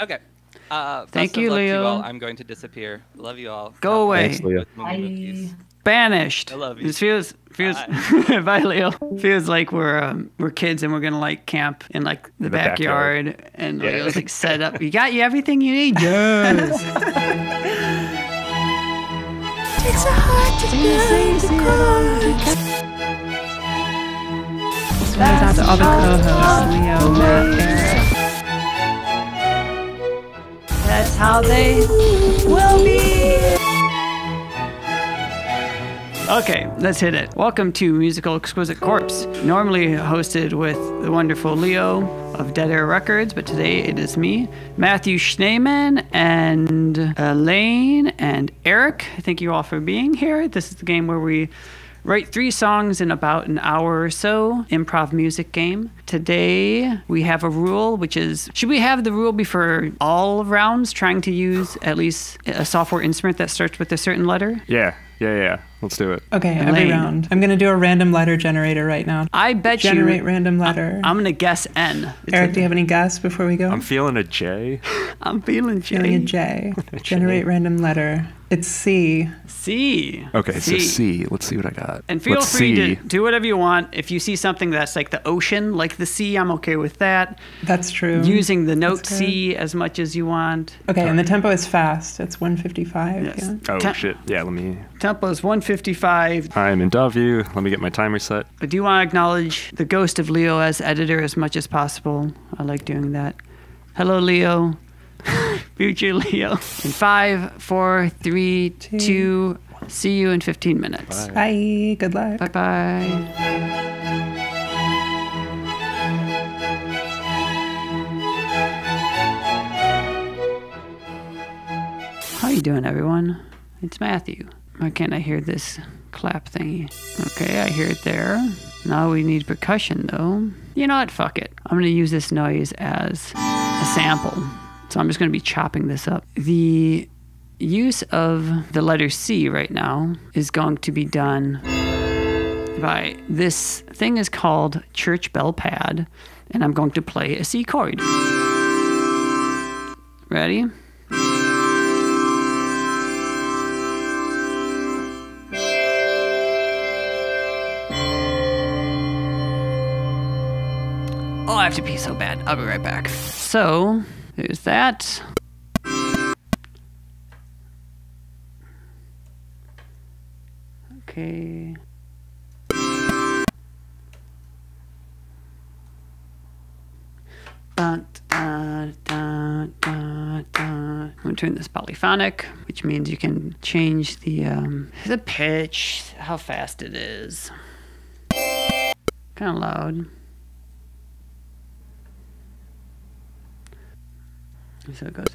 Okay. Uh, Thank best of you, luck Leo. all. I'm going to disappear. Love you all. Go away. Thanks, Leo. With moment of peace. Banished. I love you. This feels feels bye Leo. Feels like we're um, we're kids and we're gonna like camp in like the, The backyard. backyard, and Yeah. Leo's like set up. You got you everything you need. Yes. Shout out to all the co-hosts, Leo, Matt, That's how they will be. Okay, let's hit it. Welcome to Musical Exquisite Corpse, normally hosted with the wonderful Leo of Dead Air Records, but today it is me, Matthew Schneeman, and Elaine and Eric. Thank you all for being here. This is the game where we write three songs in about an hour or so, improv music game. Today we have a rule, which is should we have the rule be for all rounds, trying to use at least a software instrument that starts with a certain letter? Yeah, yeah, yeah. Let's do it. Okay, every Elaine. round. I'm gonna do a random letter generator right now. I bet Generate you. Generate random letter. I'm gonna guess N. It's Eric, a- do you have any guess before we go? I'm feeling a J. I'm feeling J. Feeling a J. J. Generate random letter. It's C. C. Okay, so C. Let's see what I got. And feel Let's free see. to do whatever you want. If you see something that's like the ocean, like the sea, I'm okay with that. That's true. Using the note C as much as you want. Okay, and the tempo is fast. It's 155. Yes. Yeah. Oh Te- shit. Yeah, let me. Tempo is 155. I'm in Doveview. Let me get my timer set. I do you want to acknowledge the ghost of Leo as editor as much as possible. I like doing that. Hello, Leo. Future Leo. In five, four, three, Two. two. See you in 15 minutes. Bye. Bye. Good luck. Bye bye. How you doing, everyone? It's Matthew. Why can't I hear this clap thingy? Okay, I hear it there. Now we need percussion, though. You know what? Fuck it. I'm gonna use this noise as a sample. So I'm just gonna be chopping this up. The use of the letter C right now is going to be done by this thing is called church bell pad and i'm going to play a c chord. Ready? Oh i have to pee so bad. I'll be right back. So there's that okay Dun, dun, dun, dun, dun. I'm this polyphonic, which means you can change the um, the pitch, how fast it is. Kind of loud. So it goes.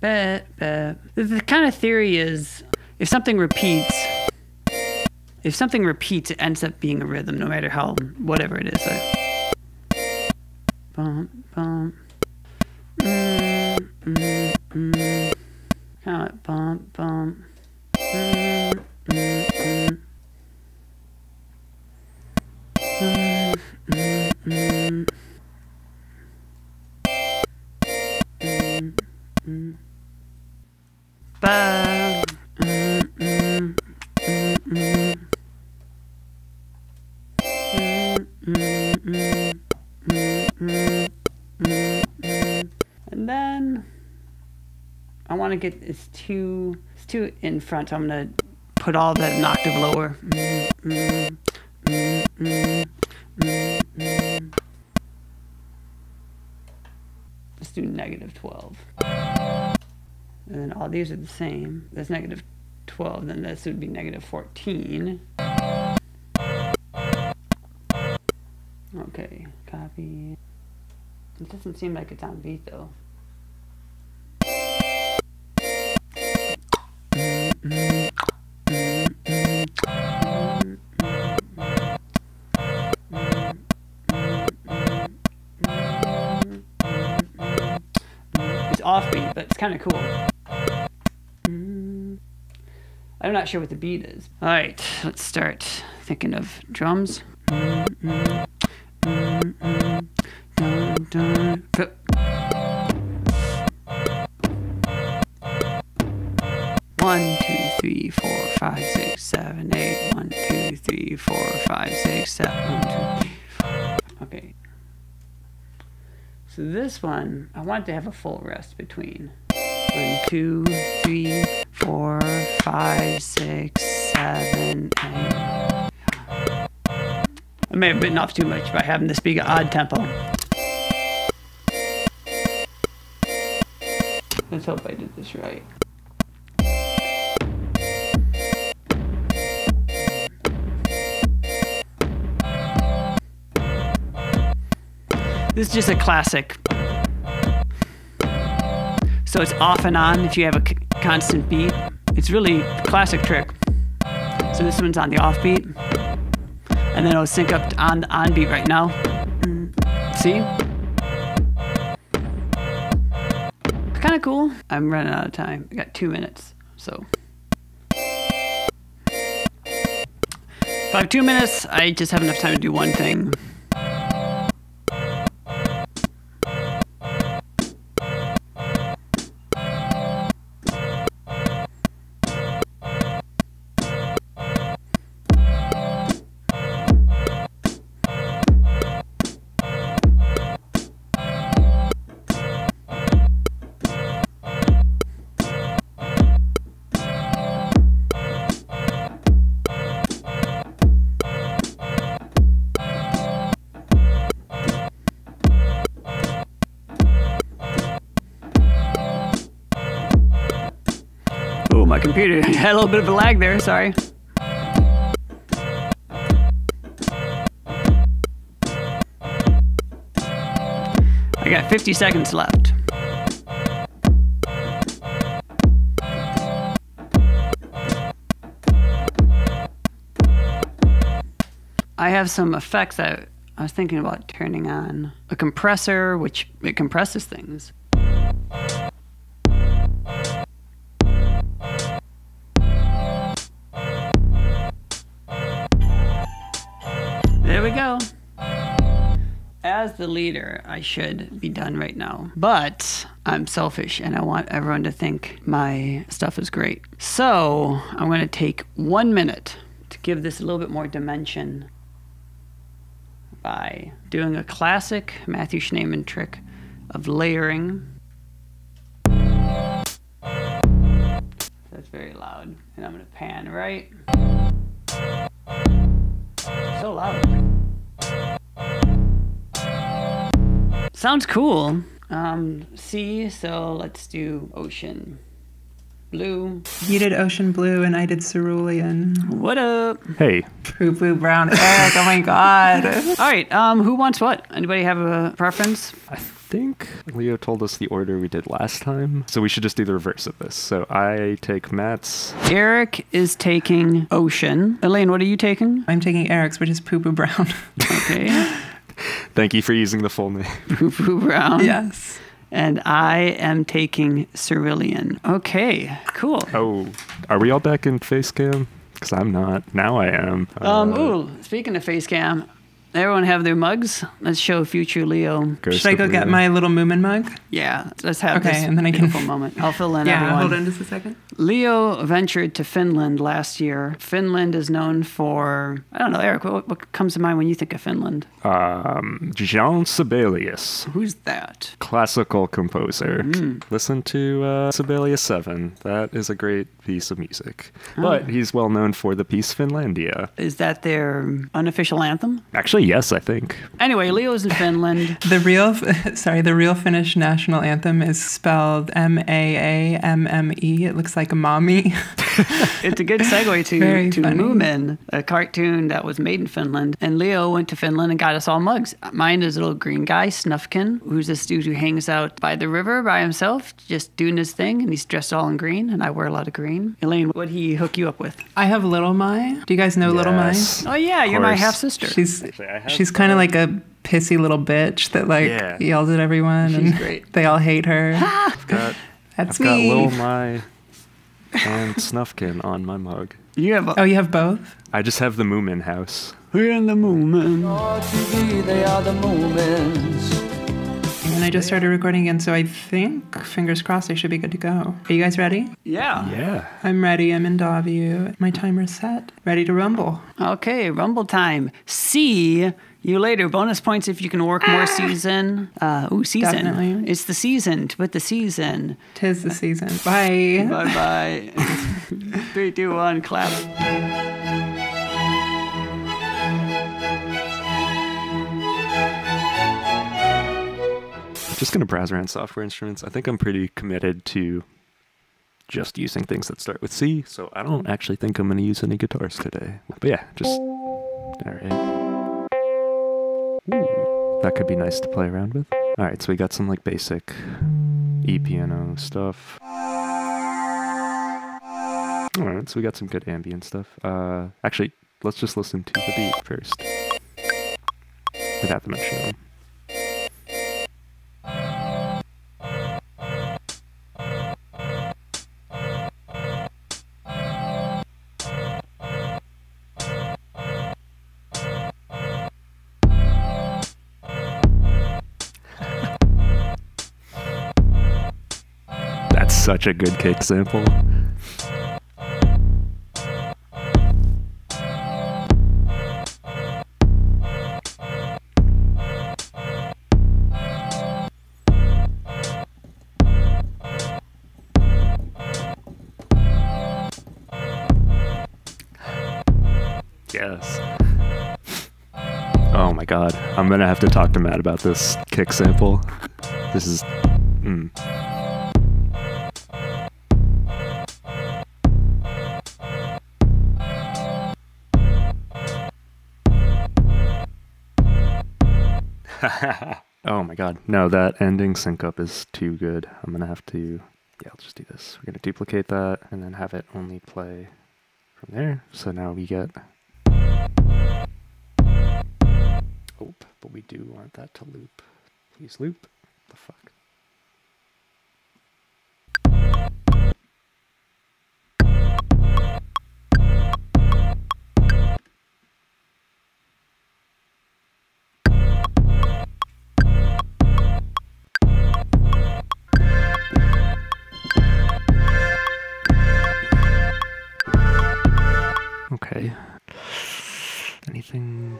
Bet, bet. The, kind of theory is if something repeats, if something repeats, it ends up being a rhythm, no matter how whatever it is. Like, bum bum. Mm, mm, mm. Kind of bum bum. Mm, mm, I want it's too it's too in front. So I'm gonna put all that an octave lower. Let's do negative twelve. And then all these are the same. That's negative twelve. Then this would be negative fourteen. Okay, copy. It doesn't seem like it's on beat though. Kind of cool. Mm. I'm not sure what the beat is. All right, let's start thinking of drums. One, two, three, four, five, six, seven, eight. One, two, three, four, five, six, seven. One, two, three. Okay. So this one, I want to have a full rest between. One, two, three, four, five, six, seven, eight. I may have bitten off too much by having this be an odd tempo. Let's hope I did this right. This is just a classic. So it's off and on if you have a constant beat. It's really a classic trick. So this one's on the off beat. And then it'll sync up on the on beat right now. See? Kind of cool. I'm running out of time. I got two minutes. So. If I have two minutes, I just have enough time to do one thing. Computer had a little bit of a lag there. Sorry. I got 50 seconds left. I have some effects that I was thinking about turning on. A compressor, which it compresses things. As the leader, I should be done right now. But I'm selfish and I want everyone to think my stuff is great. So I'm going to take one minute to give this a little bit more dimension by doing a classic Matthew Schneeman trick of layering. That's very loud. And I'm going to pan right. So loud. Sounds cool. Um, C, so let's do ocean. Blue. You did Ocean Blue and I did Cerulean. What up? Hey, Poo Poo Brown Eric. Oh my God. All right. Um, who wants what? Anybody have a preference? I think Leo told us the order we did last time, so we should just do the reverse of this. So I take Matt's. Eric is taking ocean. Elaine, what are you taking? I'm taking Eric's, which is Poo Poo Brown. Okay. Thank you for using the full name. Poo Poo Brown. yes. And I am taking cerulean. Okay. Cool. Oh, are we all back in face cam? Because I'm not. Now I am. Um. Uh, Ooh. Speaking of face cam, everyone have their mugs. Let's show future Leo. Ghost Should I of go get my little Moomin mug? Yeah. Let's have Okay, this and then I can- beautiful moment. I'll fill in Yeah, everyone. hold on just a second. Leo ventured to Finland last year. Finland is known for I don't know, Eric. What, what comes to mind when you think of Finland? Um, Jean Sibelius, Who's that? classical composer. Hmm. Listen to uh, Sibelius 7. That is a great piece of music. Oh. But he's well known for the piece Finlandia. Is that their unofficial anthem? Actually, yes, I think. Anyway, Leo's in Finland. The real, sorry, the real Finnish national anthem is spelled M A A M M E. It looks like a mommy. It's a good segue to Very to funny. Moomin, a cartoon that was made in Finland. And Leo went to Finland and got us all mugs. Mine is a little green guy, Snufkin, who's this dude who hangs out by the river by himself, just doing his thing, and he's dressed all in green, and I wear a lot of green. Elaine, what would he hook you up with? I have Little My. Do you guys know Little My? Oh yeah, you're my half sister. She's Actually, I have she's kind of like a pissy little bitch that like Yeah. yells at everyone She's and great. they all hate her. got, That's I've got me. Lil My and Snufkin on my mug. You have a, oh, you have both? I just have the Moomin house. we're in the Moomin. And I just started recording again, so I think, fingers crossed, I should be good to go. Are you guys ready? Yeah. Yeah. I'm ready. I'm in Dawview. My timer's set. Ready to rumble. Okay, Rumble time. See you later. Bonus points if you can work more season. Uh, ooh, season. Definitely. It's the season to put the season. Tis the season. Bye. Bye bye. Three, two, one, clap. Just gonna browse around software instruments. I think I'm pretty committed to just using things that start with C, so I don't actually think I'm gonna use any guitars today. But yeah, just alright. Ooh, that could be nice to play around with. Alright, so we got some like basic E piano stuff. Alright, so we got some good ambient stuff. Uh actually, let's just listen to the beat first. Without the metronome. Such a good kick sample. Yes. Oh my god. I'm gonna have to talk to Matt about this kick sample. This is. Mm. oh my god. No, that ending sync up is too good. I'm gonna have to. Yeah, I'll just do this. We're gonna duplicate that and then have it only play from there. So now we get. Oh, but we do want that to loop. Please loop. The fuck? Anything?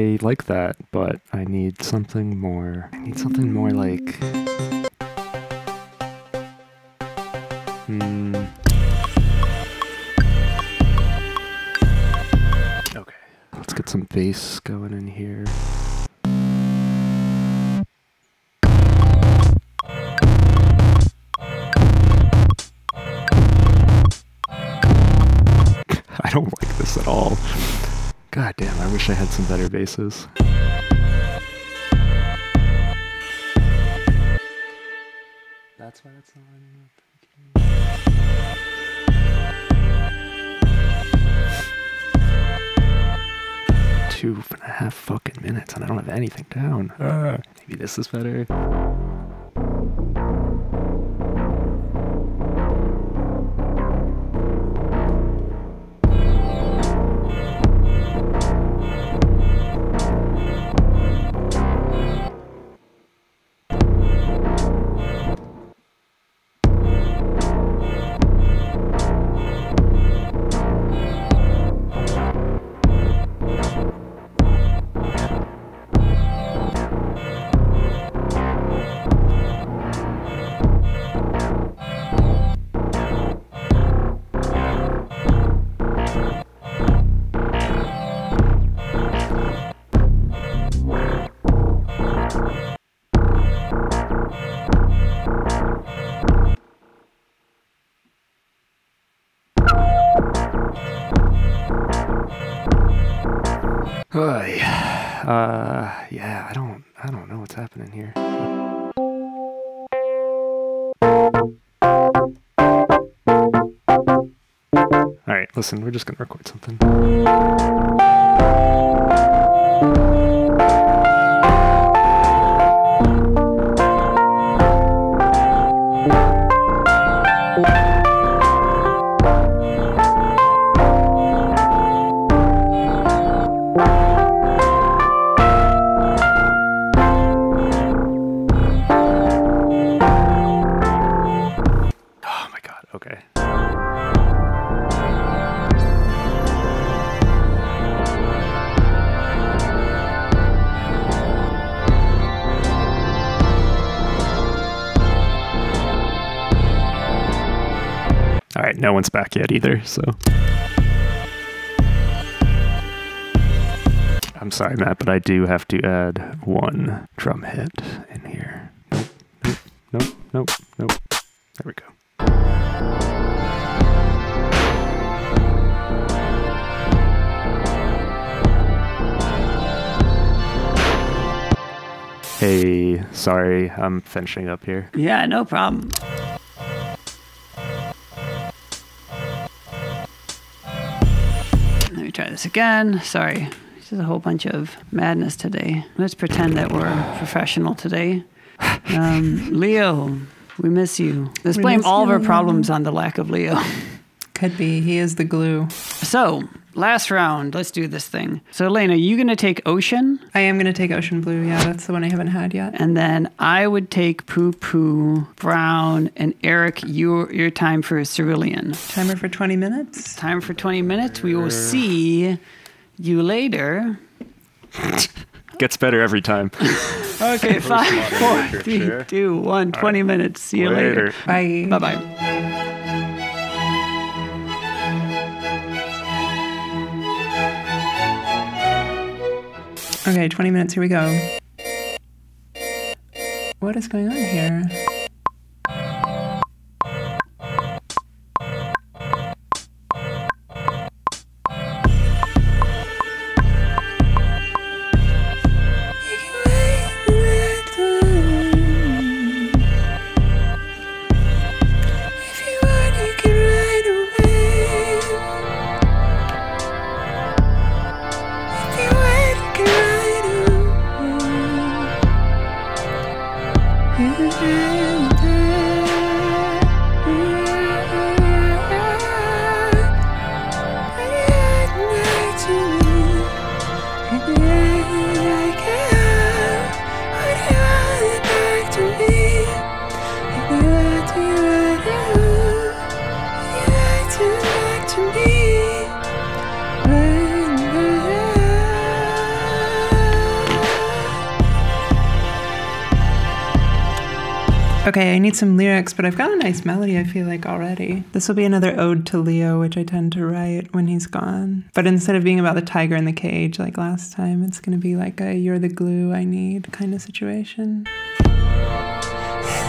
I like that, but I need something more. I need something more like. Hmm. Okay, let's get some bass going in here. I don't like this at all. God damn, I wish I had some better basses. That's why it's not lining up. Two and a half fucking minutes and I don't have anything down. Ugh. maybe this is better. Listen, we're just gonna record something. One's back yet either, so. I'm sorry, Matt, but I do have to add one drum hit in here. Nope, nope, nope, nope. There we go. Hey, sorry, I'm finishing up here. Yeah, no problem. Try this again. Sorry. This is a whole bunch of madness today. Let's pretend that we're professional today. Um, Leo, we miss you. Let's We blame all of our problems on the lack of Leo. Could be. He is the glue. So, last round. Let's do this thing. So, Elena, are you going to take Ocean? I am going to take Ocean Blue. Yeah, that's the one I haven't had yet. And then I would take Poo Poo, Brown, and Eric, your, your time for a Cerulean. Timer for 20 minutes. Time for 20 minutes. We will see you later. Gets better every time. Okay, five, modern four, literature. three, two, one. 20 minutes. See you later. Bye. Bye bye. Okay, 20 minutes. Here we go. What is going on here? Okay, I need some lyrics, but I've got a nice melody, I feel like, already. This will be another ode to Leo, which I tend to write when he's gone. But instead of being about the tiger in the cage like last time, it's to be like a you're the glue I need kind of situation.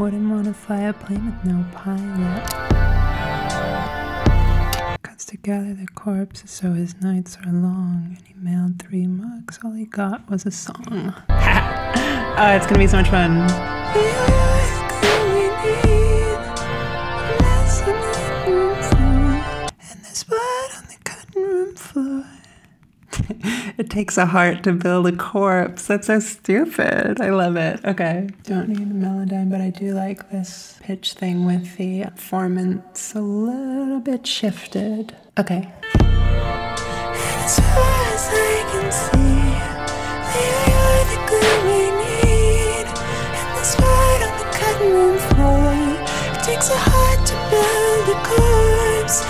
wouldn't wanna fly a plane with no pilot. Cuts together the corpses so his nights are long, and he mailed three mugs. All he got was a song. oh, it's gonna be so much fun. And on the cutting room floor. It takes a heart to build a corpse. That's so stupid. I love it. Okay. Don't need a melodyne, but I do like this pitch thing with the formants a little bit shifted. Okay. As far as I can see, maybe you're the glue we need. And there's blood on the cutting room floor. It takes a heart to build a corpse.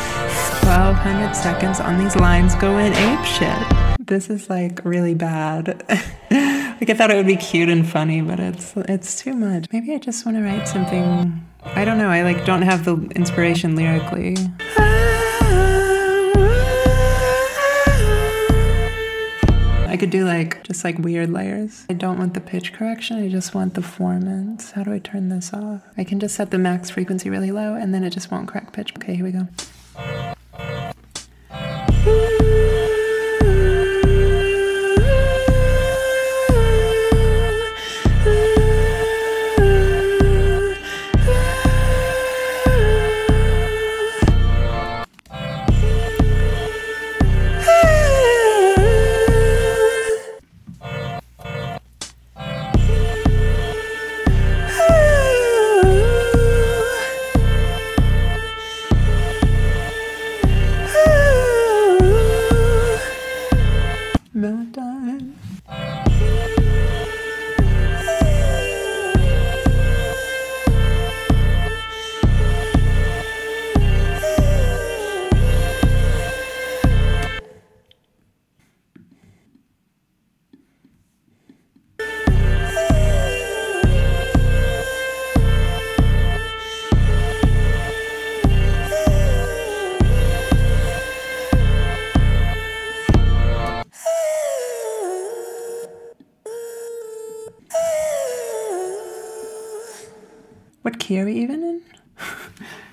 1200 seconds on these lines going ape shit. This is like really bad. Like I thought it would be cute and funny, but it's it's too much. Maybe I just want to write something. I don't know. I like don't have the inspiration lyrically. I could do like just like weird layers. I don't want the pitch correction. I just want the formants. How do I turn this off? I can just set the max frequency really low and then it just won't correct pitch. Okay, here we go.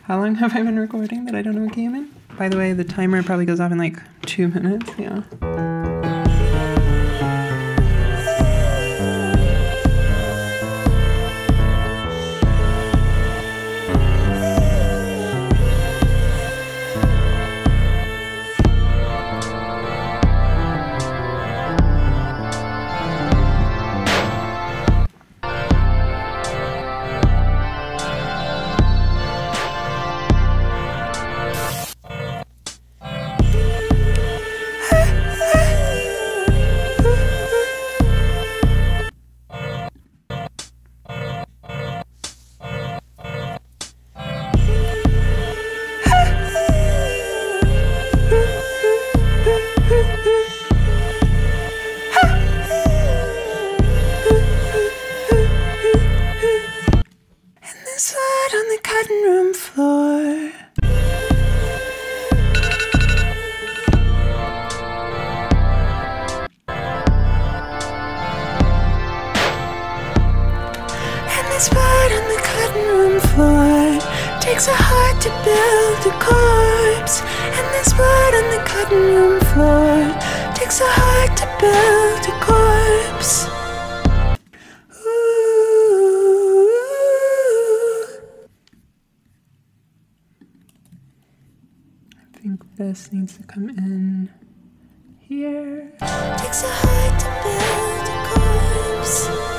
How long have I been recording that I don't know what I'm in? By the way, the timer probably goes off in like two minutes. Yeah. Build a corpse. And there's blood on the cutting room floor. Takes a heart to build a corpse. Ooh. I think this needs to come in here. Takes a heart to build a corpse.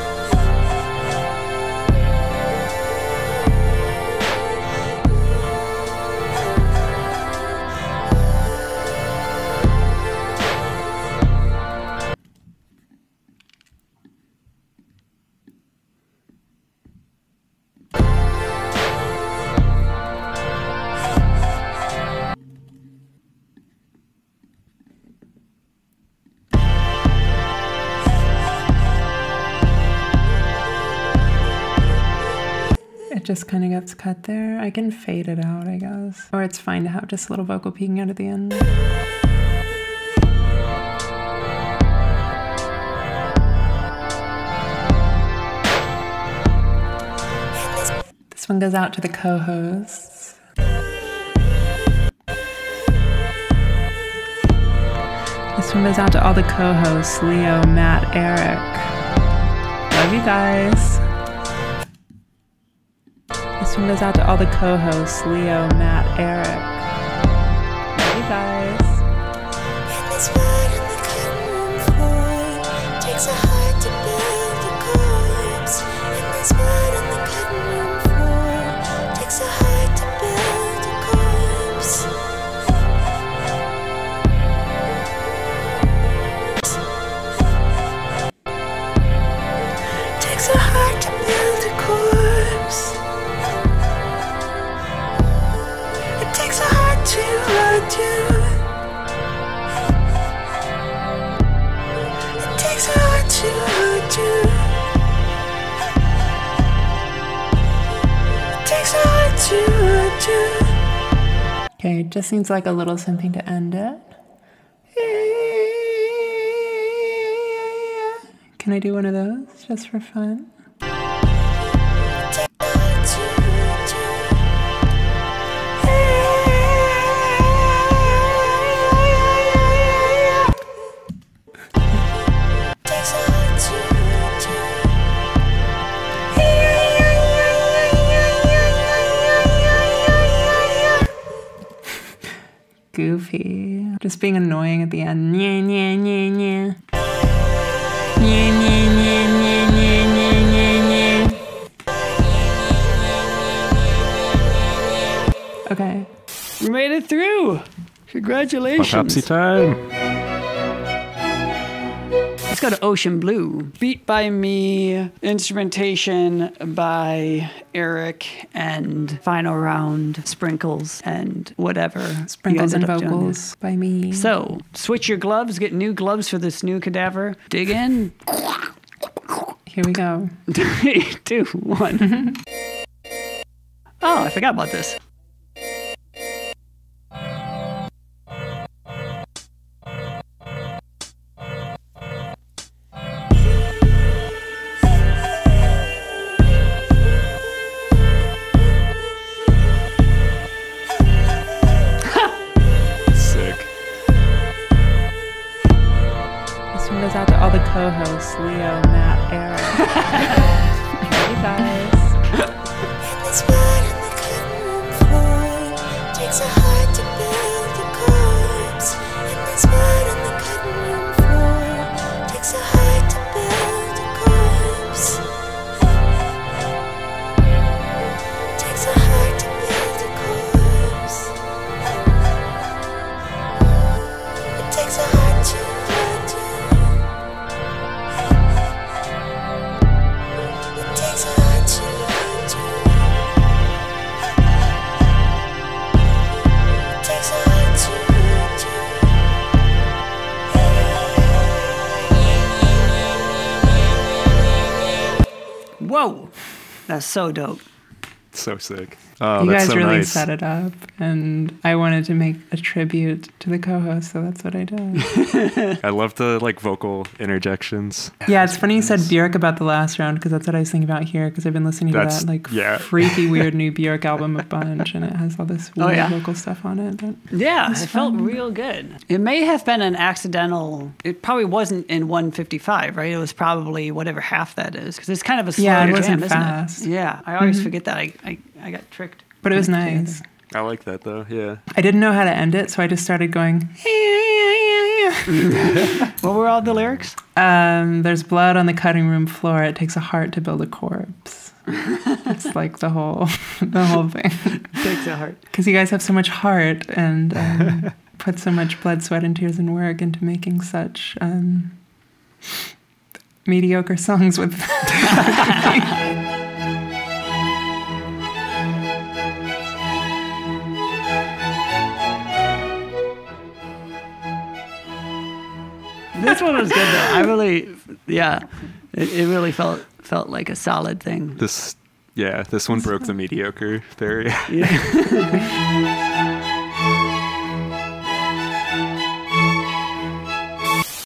Just kind of gets cut there. I can fade it out, I guess. Or it's fine to have just a little vocal peeking out at the end. This one goes out to the co hosts. This one goes out to all the co hosts Leo, Matt, Eric. Love you guys. One goes out to all the co hosts Leo, Matt, Eric. You guys. It just seems like a little something to end it. Can I do one of those just for fun? Just being annoying at the end. Nya, nya, nya, nya. Okay. We made it through. Congratulations. Autopsy time. Let's go to Ocean Blue. Beat by me, instrumentation by Eric, and final round sprinkles and whatever. Sprinkles and vocals by me. So, switch your gloves, get new gloves for this new cadaver. Dig in. Here we go. Three, two, one. oh, I forgot about this. So dope. So sick. Oh, you that's guys so really nice. set it up, and I wanted to make a tribute to the co-host, so that's what I did. I love the like vocal interjections. yeah, it's funny you said Bjork about the last round because that's what I was thinking about here because I've been listening to that like yeah. freaky weird new Bjork album a bunch, and it has all this Oh, weird yeah? vocal stuff on it. But Yeah, it felt real good. It may have been an accidental. It probably wasn't in 155, right? It was probably whatever half that is, because it's kind of a slow Yeah, it jam, wasn't isn't fast. it? Yeah, I always mm-hmm. forget that. I, I I got tricked. but it was Putting it nice. I like that though. Yeah. I didn't know how to end it, so I just started going. What were all the lyrics? Um, there's blood on the cutting room floor. It takes a heart to build a corpse. it's like the whole, the whole thing. Takes a heart. Because you guys have so much heart and um, put so much blood, sweat, and tears and work into making such um, mediocre songs with. This one was good though. I really, yeah, it, it really felt felt like a solid thing. This yeah, this one broke the mediocre barrier. Yeah.